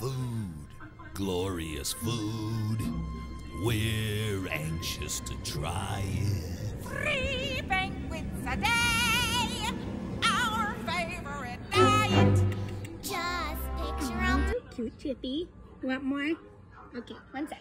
food, glorious food. We're anxious to try it. Three banquets a day, our favorite diet. Just picture them. Cute Chippy. Want more? Okay, one sec.